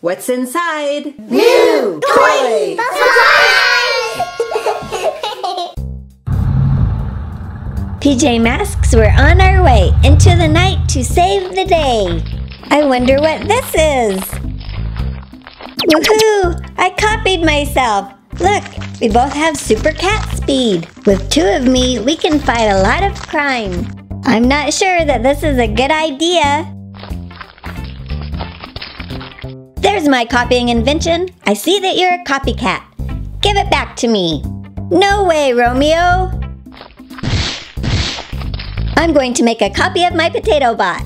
What's inside? New toy PJ Masks, we're on our way into the night to save the day. I wonder what this is. Woohoo! I copied myself. Look, we both have super cat speed. With two of me, we can fight a lot of crime. I'm not sure that this is a good idea. There's my copying invention. I see that you're a copycat. Give it back to me. No way, Romeo. I'm going to make a copy of my potato bot.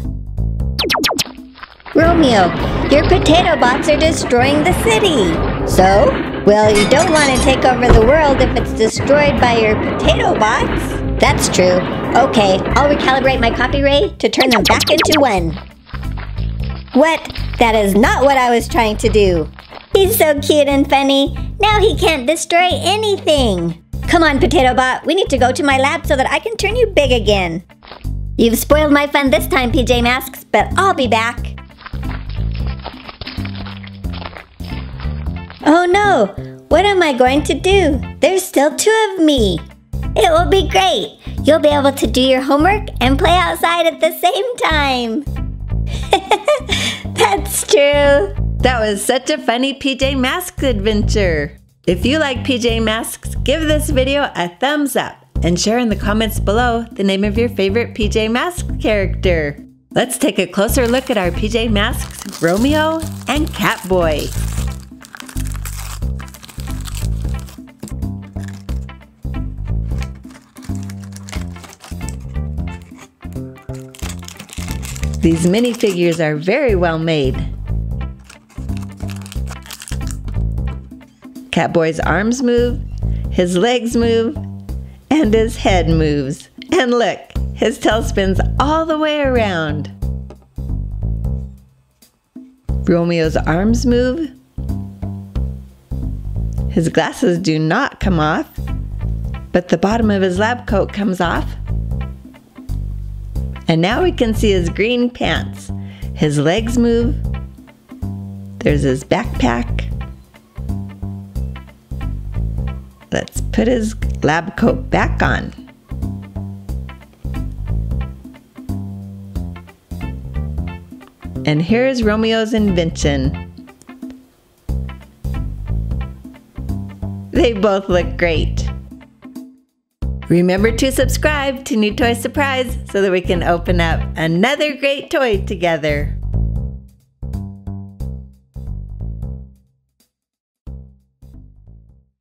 Romeo, your potato bots are destroying the city. So, well, you don't want to take over the world if it's destroyed by your potato bots. That's true. Okay, I'll recalibrate my copy ray to turn them back into one. What? That is not what I was trying to do. He's so cute and funny. Now he can't destroy anything. Come on, Potato Bot. We need to go to my lab so that I can turn you big again. You've spoiled my fun this time, PJ Masks, but I'll be back. Oh no! What am I going to do? There's still two of me. It will be great. You'll be able to do your homework and play outside at the same time. That's true. That was such a funny PJ Masks adventure. If you like PJ Masks, give this video a thumbs up and share in the comments below the name of your favorite PJ Masks character. Let's take a closer look at our PJ Masks, Romeo and Catboy. These minifigures are very well made. Catboy's arms move, his legs move, and his head moves. And look, his tail spins all the way around. Romeo's arms move. His glasses do not come off, but the bottom of his lab coat comes off. And now we can see his green pants. His legs move. There's his backpack. Let's put his lab coat back on. And here's Romeo's invention. They both look great. Remember to subscribe to New Toy Surprise so that we can open up another great toy together.